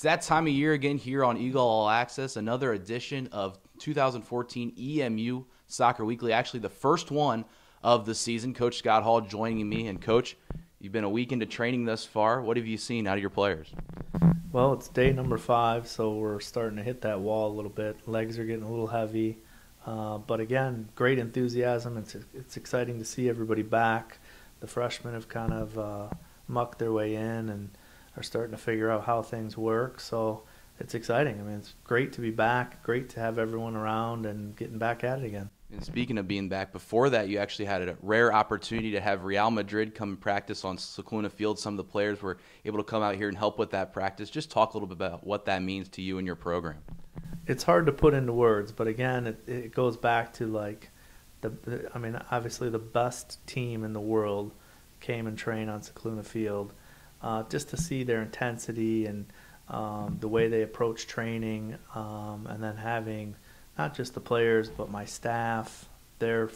It's that time of year again here on Eagle All Access, another edition of 2014 EMU Soccer Weekly. Actually, the first one of the season. Coach Scott Hall joining me. And, Coach, you've been a week into training thus far. What have you seen out of your players? Well, it's day number five, so we're starting to hit that wall a little bit. Legs are getting a little heavy. Uh, but again, great enthusiasm. It's, it's exciting to see everybody back. The freshmen have kind of uh, mucked their way in and are starting to figure out how things work. So it's exciting. I mean, it's great to be back. Great to have everyone around and getting back at it again. And speaking of being back, before that, you actually had a rare opportunity to have Real Madrid come practice on Scicluna Field. Some of the players were able to come out here and help with that practice. Just talk a little bit about what that means to you and your program. It's hard to put into words, but again, it, it goes back to like the, the, I mean, obviously the best team in the world came and trained on Scicluna Field uh, just to see their intensity and um, the way they approach training, um, and then having not just the players but my staff, their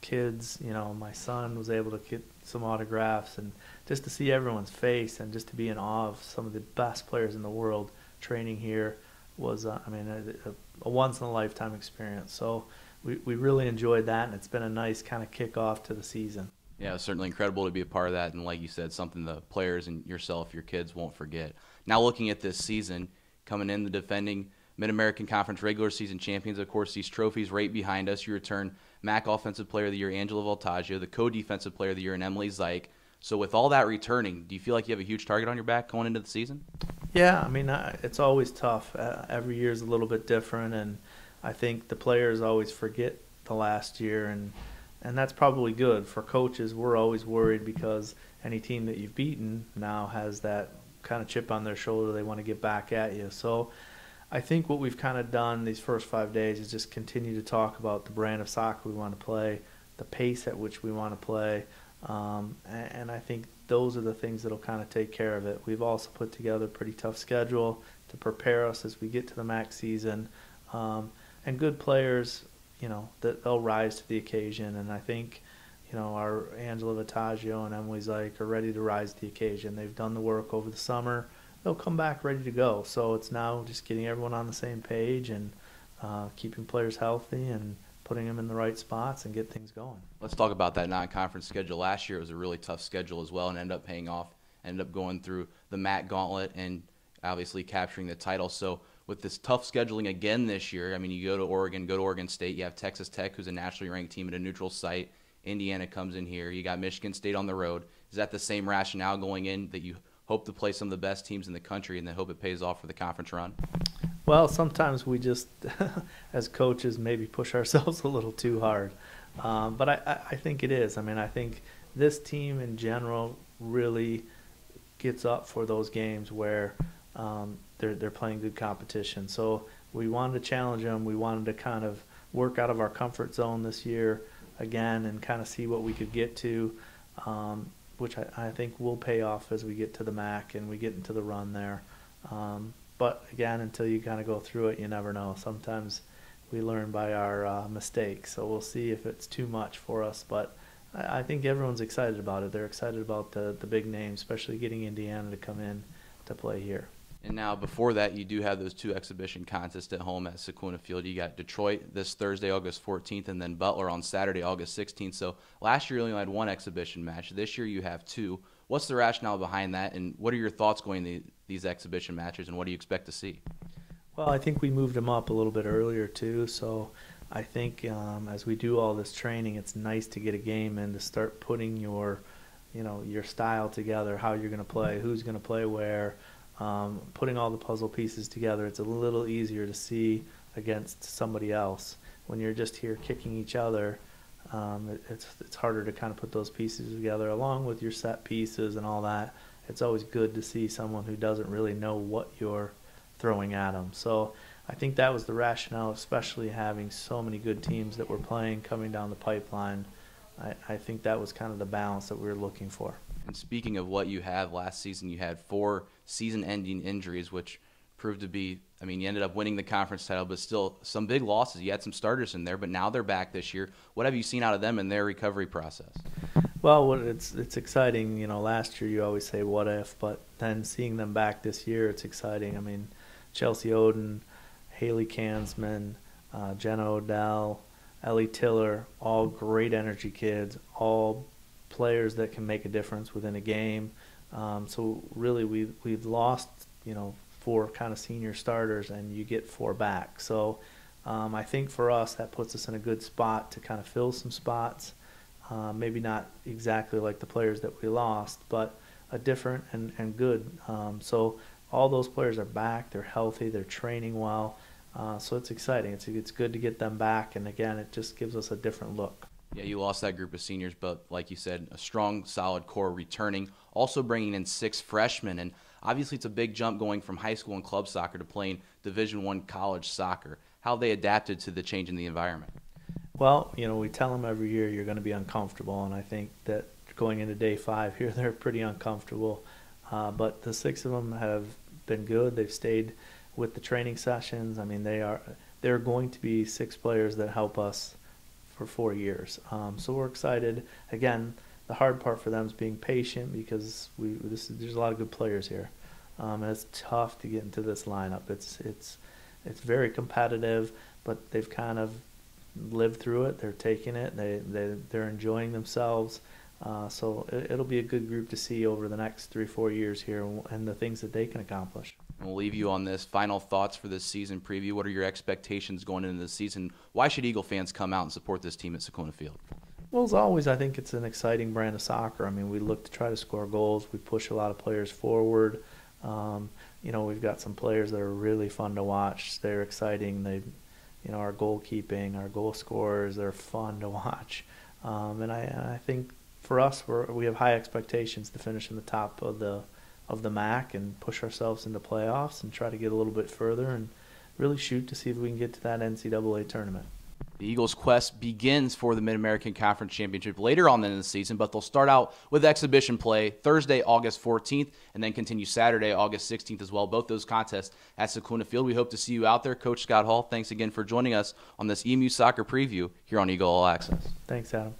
kids. You know, my son was able to get some autographs, and just to see everyone's face and just to be in awe of some of the best players in the world training here was, uh, I mean, a, a once in a lifetime experience. So we, we really enjoyed that, and it's been a nice kind of kickoff to the season. Yeah, it's certainly incredible to be a part of that, and like you said, something the players and yourself, your kids, won't forget. Now, looking at this season, coming in the defending Mid American Conference regular season champions, of course, these trophies right behind us. You return MAC Offensive Player of the Year, Angela Voltaggio, the Co Defensive Player of the Year, and Emily Zyke. So, with all that returning, do you feel like you have a huge target on your back going into the season? Yeah, I mean, it's always tough. Uh, every year is a little bit different, and I think the players always forget the last year and and that's probably good for coaches. We're always worried because any team that you've beaten now has that kind of chip on their shoulder. They want to get back at you. So I think what we've kind of done these first five days is just continue to talk about the brand of soccer we want to play, the pace at which we want to play, um, and, and I think those are the things that'll kind of take care of it. We've also put together a pretty tough schedule to prepare us as we get to the MAC season, um, and good players you know that they'll rise to the occasion. And I think you know our Angela Voltaggio and Emily Zyke are ready to rise to the occasion. They've done the work over the summer. They'll come back ready to go. So it's now just getting everyone on the same page and uh, keeping players healthy and putting them in the right spots and get things going. Let's talk about that non-conference schedule. Last year it was a really tough schedule as well, and ended up paying off. Ended up going through the MAC gauntlet and obviously capturing the title. So with this tough scheduling again this year. I mean, you go to Oregon, go to Oregon State. You have Texas Tech, who's a nationally ranked team at a neutral site. Indiana comes in here. You got Michigan State on the road. Is that the same rationale going in that you hope to play some of the best teams in the country and then hope it pays off for the conference run? Well, sometimes we just, as coaches, maybe push ourselves a little too hard. Um, but I, I think it is. I mean, I think this team in general really gets up for those games where um, they're they're playing good competition. So we wanted to challenge them. We wanted to kind of work out of our comfort zone this year again and kind of see what we could get to, um, which I, I, think will pay off as we get to the MAC and we get into the run there. Um, but again, until you kind of go through it, you never know. Sometimes we learn by our uh, mistakes. So we'll see if it's too much for us. But I, I think everyone's excited about it. They're excited about the, the big names, especially getting Indiana to come in to play here. And now, before that, you do have those two exhibition contests at home at Scicluna Field. You got Detroit this Thursday, August 14th, and then Butler on Saturday, August 16th. So last year you only had one exhibition match. This year you have two. What's the rationale behind that, and what are your thoughts going to these exhibition matches, and what do you expect to see? Well, I think we moved them up a little bit earlier too. So I think um, as we do all this training, it's nice to get a game in to start putting your, you know, your style together, how you're going to play, who's going to play where um, putting all the puzzle pieces together, it's a little easier to see against somebody else. When you're just here kicking each other, um, it, it's it's harder to kind of put those pieces together along with your set pieces and all that. It's always good to see someone who doesn't really know what you're throwing at them. So I think that was the rationale, especially having so many good teams that were playing coming down the pipeline. I, I think that was kind of the balance that we were looking for. And speaking of what you have last season, you had four season-ending injuries, which proved to be. I mean, you ended up winning the conference title, but still some big losses. You had some starters in there, but now they're back this year. What have you seen out of them in their recovery process? Well, it's it's exciting. You know, last year you always say what if, but then seeing them back this year, it's exciting. I mean, Chelsea Oden, Haley Kansman, uh, Jenna Odell, Ellie Tiller, all great energy kids, all players that can make a difference within a game. Um, so really, we we've lost you know four kind of senior starters, and you get four back. So um, I think for us that puts us in a good spot to kind of fill some spots. Uh, maybe not exactly like the players that we lost, but a different and, and good. Um, so all those players are back. They're healthy. They're training well. Uh, so it's exciting. It's it's good to get them back, and again, it just gives us a different look. Yeah, you lost that group of seniors, but like you said, a strong, solid core returning. Also bringing in six freshmen, and obviously it's a big jump going from high school and club soccer to playing Division One college soccer. How they adapted to the change in the environment. Well, you know, we tell them every year you're going to be uncomfortable, and I think that going into day five here, they're pretty uncomfortable. Uh, but the six of them have been good. They've stayed with the training sessions. I mean, they are they're going to be six players that help us for four years. Um, so we're excited. Again, the hard part for them is being patient because we this there's a lot of good players here, um, and it's tough to get into this lineup. It's it's it's very competitive, but they've kind of lived through it. They're taking it. They they they're enjoying themselves. Uh, so it, will be a good group to see over the next three four years here and the things that they can accomplish. And we'll leave you on this. Final thoughts for this season preview. What are your expectations going into the season? Why should Eagle fans come out and support this team at Scicluna Field? Well, as always, I think it's an exciting brand of soccer. I mean, we look to try to score goals. We push a lot of players forward. Um, you know, we've got some players that are really fun to watch. They're exciting. They, you know, our goalkeeping, our goal scorers, they're fun to watch. Um, and I, I think for us, we're, we have high expectations to finish in the top of the of the MAC and push ourselves into playoffs and try to get a little bit further and really shoot to see if we can get to that NCAA tournament. The Eagles' quest begins for the Mid American Conference Championship later on in the season, but they'll start out with exhibition play Thursday, August 14th, and then continue Saturday, August 16th as well. Both those contests at Scicluna Field. We hope to see you out there. Coach Scott Hall, thanks again for joining us on this EMU soccer preview here on Eagle All Access. Thanks, Adam.